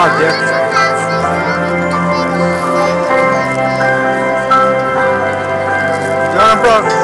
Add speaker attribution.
Speaker 1: lá dentro. Jump